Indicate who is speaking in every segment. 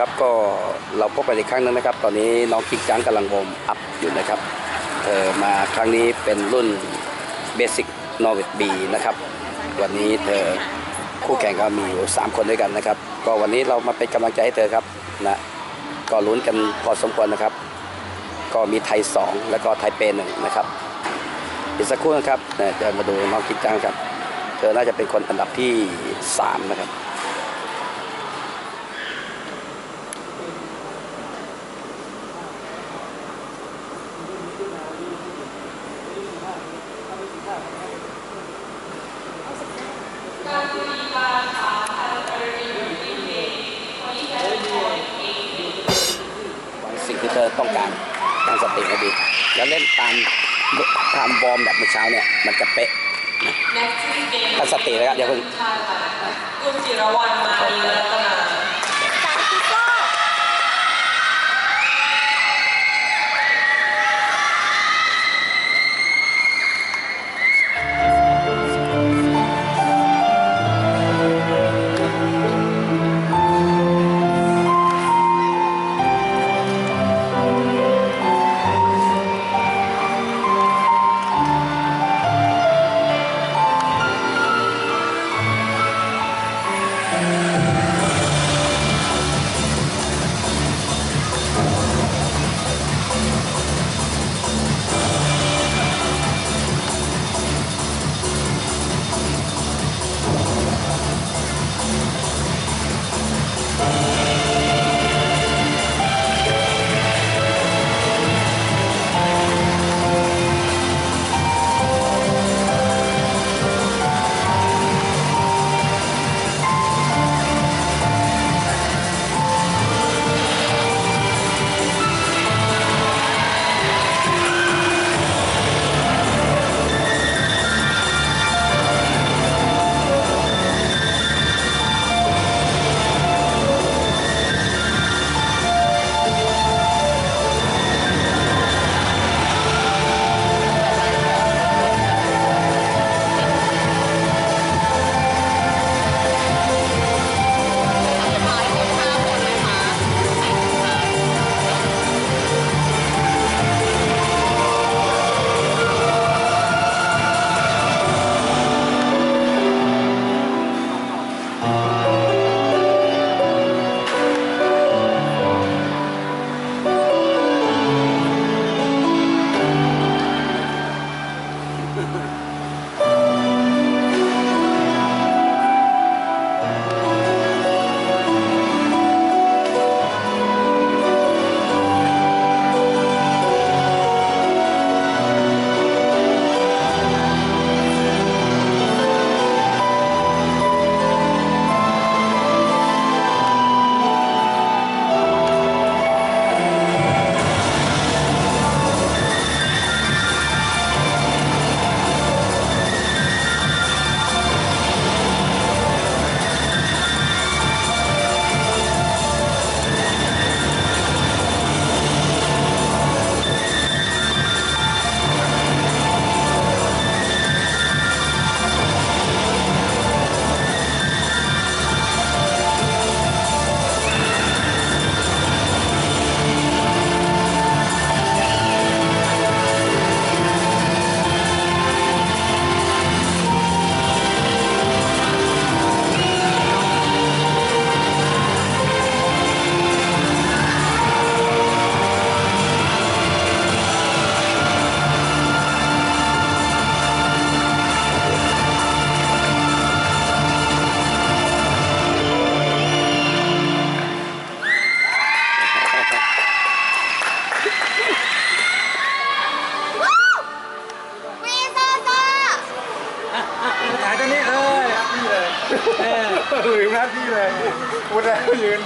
Speaker 1: ครับก็เราพบกันอีกครั้งหนึงนะครับ ตอนนี้น้องจิงจังกำลัง warm up อยู่นะครับเธอมาครั้งนี้เป็นรุ่น Basic Novice B นะครับ วันนี้เธอคู่แข่งก็มีอยู่3คนด้วยกันนะครับ ก็วันนี้เรามาเป็นกำลังใจให้เธอครับนะก็ลุ้นกันพอสมควรนะครับ ก็มีไทย 2 แล้วก็ไทยเปนหนึ่งนะครับอีกสักครู่นะครับเนี่ยจะมาดูน้องจิงจังครับ เธอน่าจะเป็นคนอันดับที่ 3 นะครับ ที่เธอต้องการตั้งสติให้ดี แล้วเล่นตามตามวอร์มแบบเมื่อเช้าเนี่ยมันจะเป๊ะตั้งสติเลยครับอย่าเพิ่ง
Speaker 2: คุณจิรวรรณมา
Speaker 3: ลืมหน้าที่เลยพูดแล้วยืน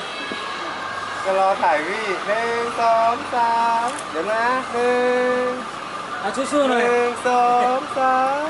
Speaker 3: จะรอถ่ายพี่หนึ่งสองสามเดี๋ยวนะหนึ่ง
Speaker 4: อะสู้ๆห
Speaker 3: ห
Speaker 4: น่อย
Speaker 3: นึ่งสองสาม